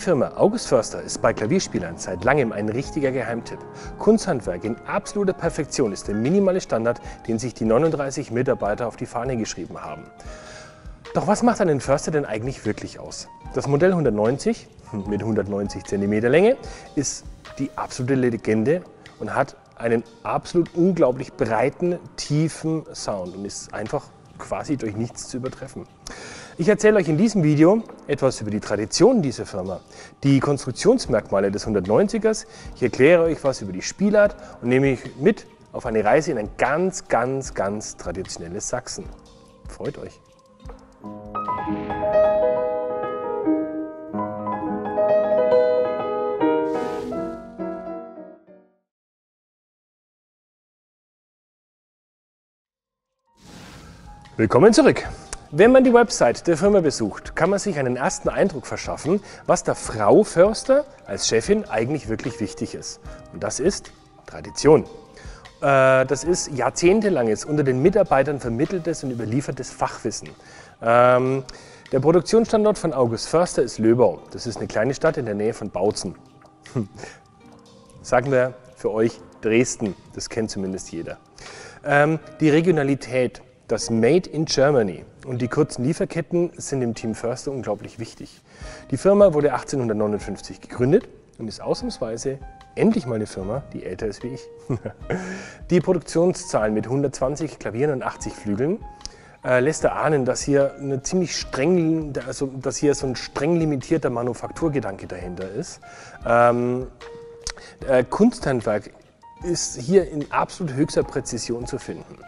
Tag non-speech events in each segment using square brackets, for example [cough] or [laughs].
Firma August Förster ist bei Klavierspielern seit langem ein richtiger Geheimtipp. Kunsthandwerk in absoluter Perfektion ist der minimale Standard, den sich die 39 Mitarbeiter auf die Fahne geschrieben haben. Doch was macht einen Förster denn eigentlich wirklich aus? Das Modell 190 mit 190 cm Länge ist die absolute Legende und hat einen absolut unglaublich breiten, tiefen Sound und ist einfach quasi durch nichts zu übertreffen. Ich erzähle euch in diesem Video etwas über die Tradition dieser Firma, die Konstruktionsmerkmale des 190ers, ich erkläre euch was über die Spielart und nehme euch mit auf eine Reise in ein ganz, ganz, ganz traditionelles Sachsen. Freut euch! Willkommen zurück. Wenn man die Website der Firma besucht, kann man sich einen ersten Eindruck verschaffen, was der Frau Förster als Chefin eigentlich wirklich wichtig ist. Und das ist Tradition. Äh, das ist jahrzehntelanges, unter den Mitarbeitern vermitteltes und überliefertes Fachwissen. Ähm, der Produktionsstandort von August Förster ist Löbau. Das ist eine kleine Stadt in der Nähe von Bautzen. Sagen wir für euch Dresden, das kennt zumindest jeder. Ähm, die Regionalität das Made in Germany und die kurzen Lieferketten sind dem Team Förster unglaublich wichtig. Die Firma wurde 1859 gegründet und ist ausnahmsweise endlich mal eine Firma, die älter ist wie ich. [laughs] die Produktionszahlen mit 120 Klavieren und 80 Flügeln äh, lässt erahnen, dass hier, eine ziemlich streng, also, dass hier so ein streng limitierter Manufakturgedanke dahinter ist. Ähm, äh, Kunsthandwerk ist hier in absolut höchster Präzision zu finden.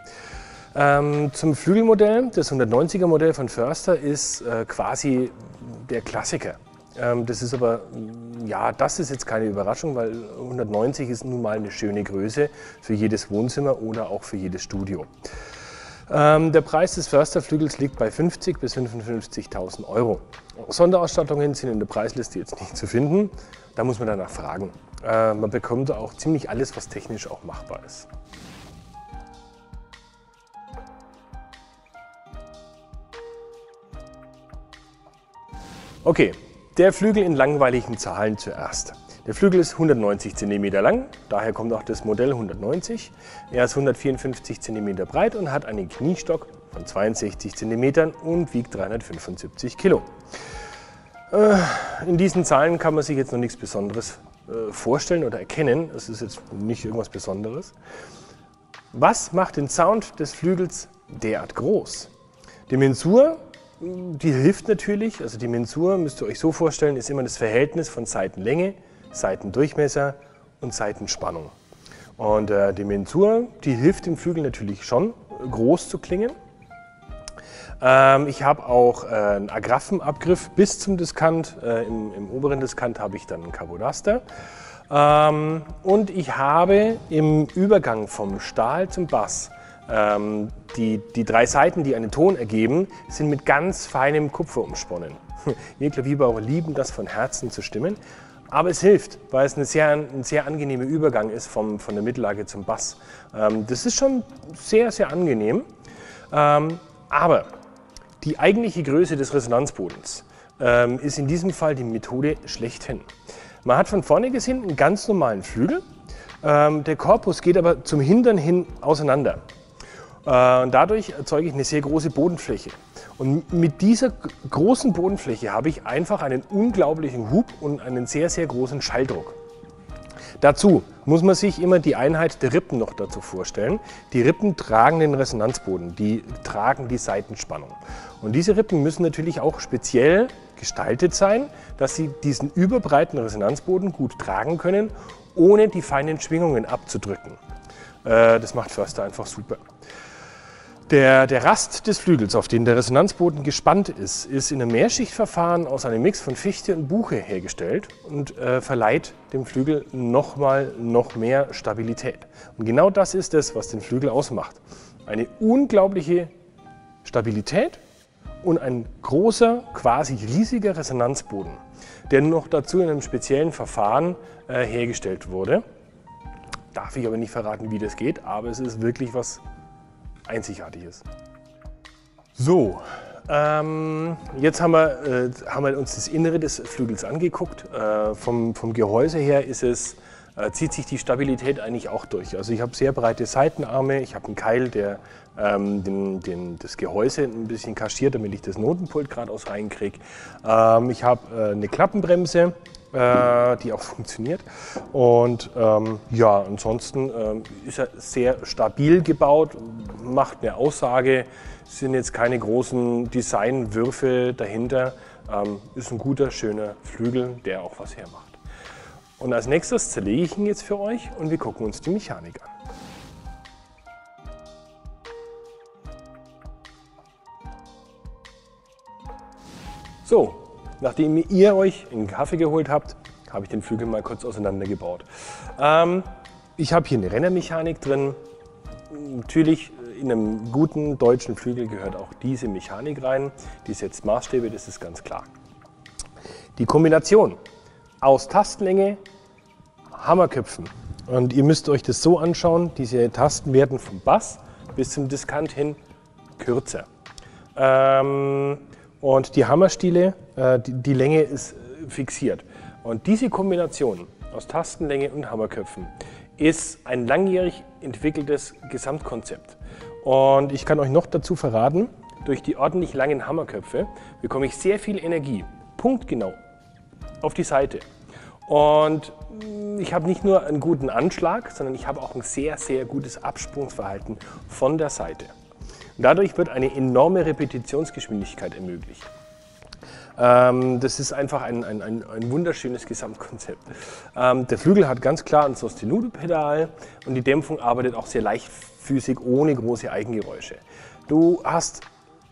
Ähm, zum Flügelmodell, das 190er Modell von Förster ist äh, quasi der Klassiker. Ähm, das ist aber, mm, ja, das ist jetzt keine Überraschung, weil 190 ist nun mal eine schöne Größe für jedes Wohnzimmer oder auch für jedes Studio. Ähm, der Preis des Försterflügels liegt bei 50.000 bis 55.000 Euro. Sonderausstattungen sind in der Preisliste jetzt nicht zu finden. Da muss man danach fragen. Äh, man bekommt auch ziemlich alles, was technisch auch machbar ist. Okay, der Flügel in langweiligen Zahlen zuerst. Der Flügel ist 190 cm lang, daher kommt auch das Modell 190. Er ist 154 cm breit und hat einen Kniestock von 62 cm und wiegt 375 kg. Äh, in diesen Zahlen kann man sich jetzt noch nichts Besonderes äh, vorstellen oder erkennen. Das ist jetzt nicht irgendwas Besonderes. Was macht den Sound des Flügels derart groß? Die Mensur die hilft natürlich. Also die Mensur, müsst ihr euch so vorstellen, ist immer das Verhältnis von Seitenlänge, Seitendurchmesser und Seitenspannung. Und äh, die Mensur, die hilft dem Flügel natürlich schon, groß zu klingen. Ähm, ich habe auch äh, einen Agraffenabgriff bis zum Diskant. Äh, im, im, oberen Diskant habe ich dann einen Carbodaster. Ähm, und ich habe im Übergang vom Stahl zum Bass die, die drei Seiten, die einen Ton ergeben, sind mit ganz feinem Kupfer umsponnen. [laughs] Wir Klavierbauer lieben das von Herzen zu stimmen. Aber es hilft, weil es eine sehr, ein sehr angenehmer Übergang ist vom, von der Mittellage zum Bass. Ähm, das ist schon sehr, sehr angenehm. Ähm, aber die eigentliche Größe des Resonanzbodens ähm, ist in diesem Fall die Methode schlechthin. Man hat von vorne gesehen einen ganz normalen Flügel. Ähm, der Korpus geht aber zum Hintern hin auseinander. Äh, und dadurch erzeuge ich eine sehr große Bodenfläche. Und mit dieser großen Bodenfläche habe ich einfach einen unglaublichen Hub und einen sehr, sehr großen Schalldruck. Dazu muss man sich immer die Einheit der Rippen noch dazu vorstellen. Die Rippen tragen den Resonanzboden, die tragen die Seitenspannung. Und diese Rippen müssen natürlich auch speziell gestaltet sein, dass sie diesen überbreiten Resonanzboden gut tragen können, ohne die feinen Schwingungen abzudrücken. Äh, das macht Förster einfach super. Der, der Rast des Flügels, auf den der Resonanzboden gespannt ist, ist in einem Mehrschichtverfahren aus einem Mix von Fichte und Buche hergestellt und äh, verleiht dem Flügel nochmal noch mehr Stabilität. Und genau das ist es, was den Flügel ausmacht. Eine unglaubliche Stabilität und ein großer, quasi riesiger Resonanzboden, der noch dazu in einem speziellen Verfahren äh, hergestellt wurde. Darf ich aber nicht verraten, wie das geht, aber es ist wirklich was Einzigartiges. So, ähm, jetzt haben wir, äh, haben wir uns das Innere des Flügels angeguckt. Äh, vom, vom Gehäuse her ist es, äh, zieht sich die Stabilität eigentlich auch durch. Also ich habe sehr breite Seitenarme, ich habe einen Keil, der ähm, den, den, das Gehäuse ein bisschen kaschiert, damit ich das Notenpult geradeaus reinkriege. Ähm, ich habe äh, eine Klappenbremse, äh, die auch funktioniert. Und ähm, ja, ansonsten ähm, ist er sehr stabil gebaut, macht eine Aussage, sind jetzt keine großen Designwürfe dahinter. Ähm, ist ein guter, schöner Flügel, der auch was hermacht. Und als nächstes zerlege ich ihn jetzt für euch und wir gucken uns die Mechanik an. So, nachdem ihr euch einen Kaffee geholt habt, habe ich den Flügel mal kurz auseinandergebaut. Ähm, ich habe hier eine Rennermechanik drin. Natürlich in einem guten deutschen Flügel gehört auch diese Mechanik rein. Die setzt Maßstäbe, das ist ganz klar. Die Kombination aus Tastenlänge, Hammerköpfen. Und ihr müsst euch das so anschauen, diese Tasten werden vom Bass bis zum Diskant hin kürzer. Ähm, und die Hammerstiele, die, die, Länge ist äh, fixiert. Und diese Kombination aus Tastenlänge und Hammerköpfen ist ein langjährig entwickeltes Gesamtkonzept. Und ich kann euch noch dazu verraten, durch die ordentlich langen Hammerköpfe bekomme ich sehr viel Energie, punktgenau, auf die Seite. Und ich habe nicht nur einen guten Anschlag, sondern ich habe auch ein sehr, sehr gutes Absprungsverhalten von der Seite. Und dadurch wird eine enorme Repetitionsgeschwindigkeit ermöglicht. Ähm, das ist einfach ein, ein, ein, ein wunderschönes Gesamtkonzept. Ähm, der Flügel hat ganz klar ein Sostenuto-Pedal und die Dämpfung arbeitet auch sehr leichtfüßig, ohne große Eigengeräusche. Du hast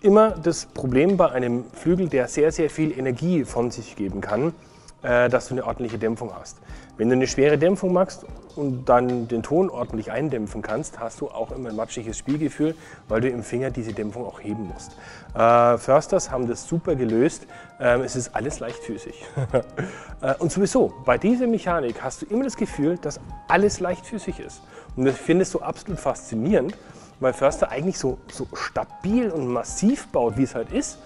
immer das Problem bei einem Flügel, der sehr, sehr viel Energie von sich geben kann, dass du eine ordentliche Dämpfung hast. Wenn du eine schwere Dämpfung machst und dann den Ton ordentlich eindämpfen kannst, hast du auch immer ein matschiges Spielgefühl, weil du im Finger diese Dämpfung auch heben musst. Äh, Försters haben das super gelöst. Ähm, es ist alles leichtfüßig. [laughs] äh, und sowieso, bei dieser Mechanik hast du immer das Gefühl, dass alles leichtfüßig ist. Und das findest du absolut faszinierend, weil Förster eigentlich so, so stabil und massiv baut, wie es halt ist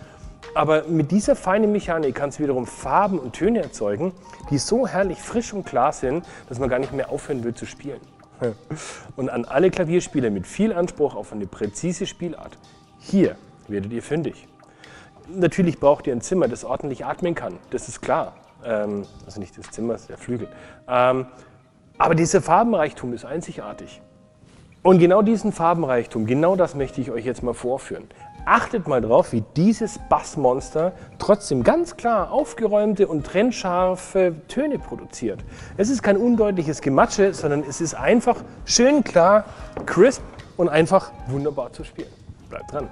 aber mit dieser feinen Mechanik kannst du wiederum Farben und Töne erzeugen, die so herrlich frisch und klar sind, dass man gar nicht mehr aufhören will zu spielen. [laughs] Und an alle Klavierspieler mit viel Anspruch auf eine präzise Spielart, hier werdet ihr fündig. Natürlich braucht ihr ein Zimmer, das ordentlich atmen kann, das ist klar. Ähm, also nicht das Zimmer, der Flügel. Ähm, aber dieser Farbenreichtum ist einzigartig. Und genau diesen Farbenreichtum, genau das möchte ich euch jetzt mal vorführen. Achtet mal drauf, wie dieses Bassmonster trotzdem ganz klar aufgeräumte und trennscharfe Töne produziert. Es ist kein undeutliches Gematsche, sondern es ist einfach schön klar, crisp und einfach wunderbar zu spielen. Bleibt dran.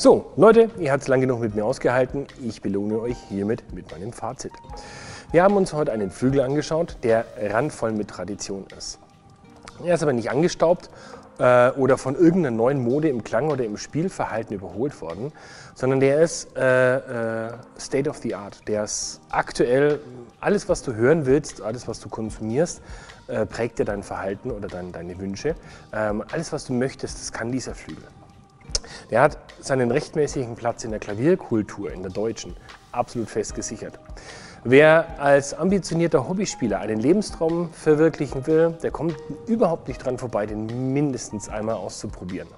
So, Leute, ihr habt es lang genug mit mir ausgehalten. Ich belohne euch hiermit mit meinem Fazit. Wir haben uns heute einen Flügel angeschaut, der randvoll mit Tradition ist. Er ist aber nicht angestaubt äh, oder von irgendeiner neuen Mode im Klang oder im Spielverhalten überholt worden, sondern der ist äh, äh, State of the Art. Der ist aktuell, alles was du hören willst, alles was du konsumierst, äh, prägt dir dein Verhalten oder dein, deine Wünsche. Ähm, alles was du möchtest, das kann dieser Flügel. Der hat seinen rechtmäßigen Platz in der Klavierkultur, in der deutschen, absolut fest gesichert. Wer als ambitionierter Hobbyspieler einen Lebenstraum verwirklichen will, der kommt überhaupt nicht dran vorbei, den mindestens einmal auszuprobieren.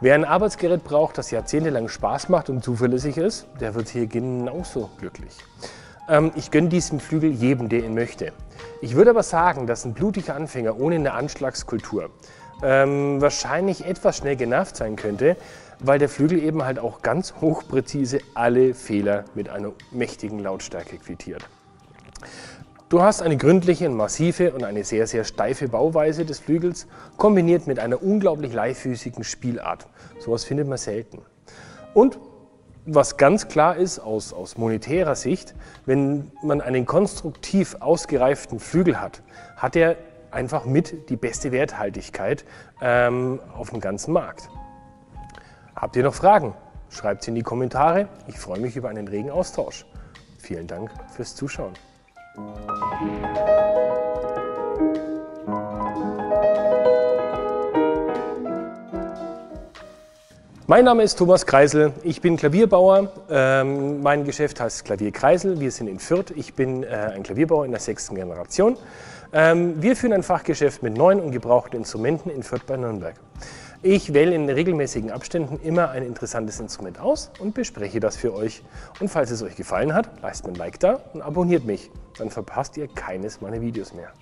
Wer ein Arbeitsgerät braucht, das jahrzehntelang Spaß macht und zuverlässig ist, der wird hier genauso glücklich. Ähm, ich gönne diesem Flügel jedem, der ihn möchte. Ich würde aber sagen, dass ein blutiger Anfänger ohne eine Anschlagskultur ähm, wahrscheinlich etwas schnell genervt sein könnte, weil der Flügel eben halt auch ganz hochpräzise alle Fehler mit einer mächtigen Lautstärke quittiert. Du hast eine gründliche, massive und eine sehr, sehr steife Bauweise des Flügels, kombiniert mit einer unglaublich leichtfüßigen Spielart. Sowas findet man selten. Und was ganz klar ist aus, aus monetärer Sicht, wenn man einen konstruktiv ausgereiften Flügel hat, hat er einfach mit die beste Werthaltigkeit ähm, auf dem ganzen Markt. Habt ihr noch Fragen? Schreibt sie in die Kommentare. Ich freue mich über einen regen Austausch. Vielen Dank fürs Zuschauen. Mein Name ist Thomas Kreisel, ich bin Klavierbauer. Ähm, mein Geschäft heißt Klavier Kreisel. Wir sind in Fürth. Ich bin äh, ein Klavierbauer in der sechsten Generation. Ähm, wir führen ein Fachgeschäft mit neuen und gebrauchten Instrumenten in Fürth bei Nürnberg. Ich wähle in regelmäßigen Abständen immer ein interessantes Instrument aus und bespreche das für euch. Und falls es euch gefallen hat, lasst mir ein Like da und abonniert mich. Dann verpasst ihr keines meiner Videos mehr.